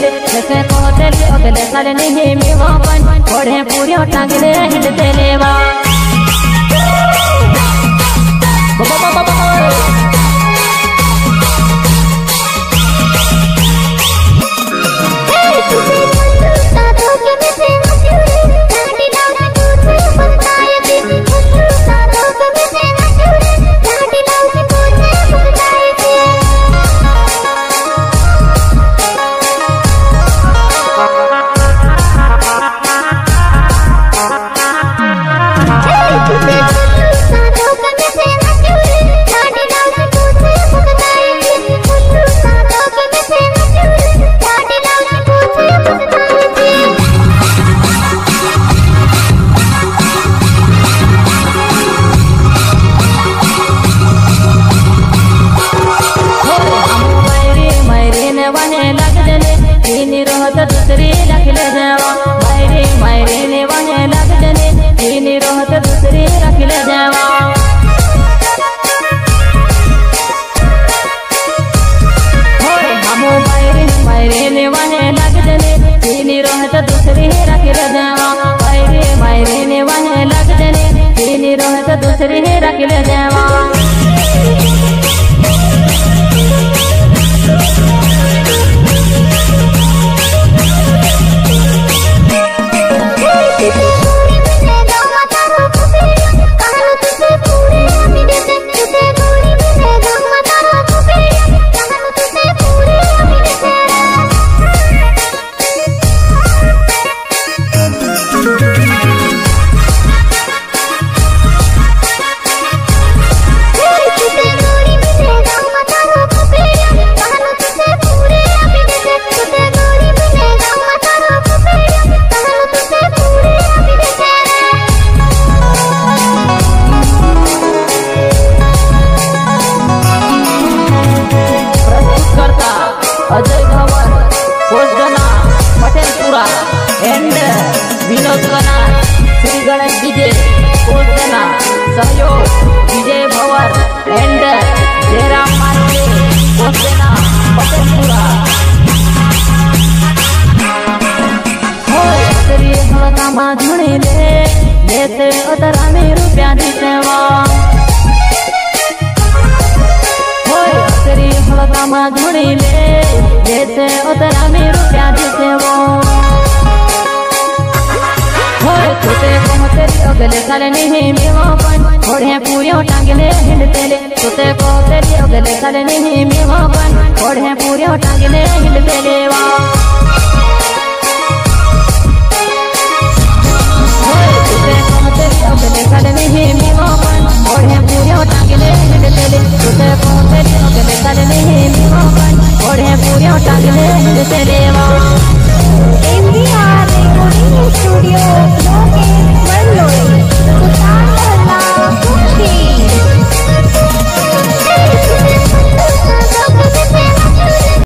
जैसे कोतली अगले साल नहीं मेवा पन ओढ़े पूरी टांगले हिलते लेवा। रखले जावा मायरे मायरे ने वन लग जने तीन रोहत दूसरी रखले जावा अजय भवन कोसगना पटेलपुरा, एंड विनोद गना श्री गणेश डीजे कोसगना सहयोग, विजय भवन, एंड जयराम पटेलपुरा। तरी हळकामा झुणिले येते अतरामी रुपया दिसेवा हळकामा झुणिले येते अतरामी रुपया दिसेवा होय तुते कोहतरी अगले साले नहीं मेवा पण ओढे पुऱ्यो टांगले हिंडतेले तुते कोहतरी अगले साले नहीं मेवा पण ओढे पुऱ्यो टांगले हिंडतेले वा। टांगले हिंडले सुते पोते लोगले तले हिंदी